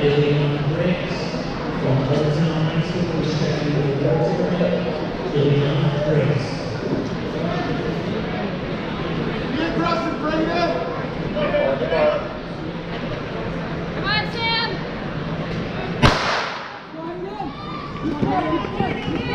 Alien bricks from Oldtown High School, respectively, Walter Alien Briggs. Come on, Sam! Come on, Sam!